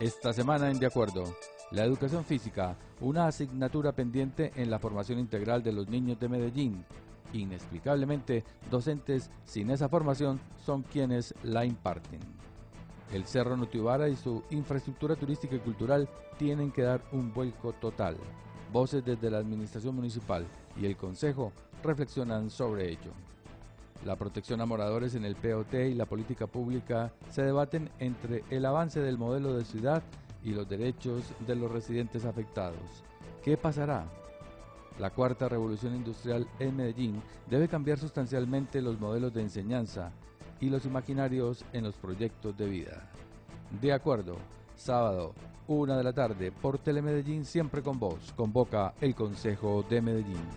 Esta semana en De Acuerdo, la educación física, una asignatura pendiente en la formación integral de los niños de Medellín. Inexplicablemente, docentes sin esa formación son quienes la imparten. El Cerro Nutibara y su infraestructura turística y cultural tienen que dar un vuelco total. Voces desde la administración municipal y el Consejo reflexionan sobre ello. La protección a moradores en el POT y la política pública se debaten entre el avance del modelo de ciudad y los derechos de los residentes afectados. ¿Qué pasará? La cuarta revolución industrial en Medellín debe cambiar sustancialmente los modelos de enseñanza y los imaginarios en los proyectos de vida. De acuerdo, sábado, una de la tarde, por Telemedellín siempre con vos, convoca el Consejo de Medellín.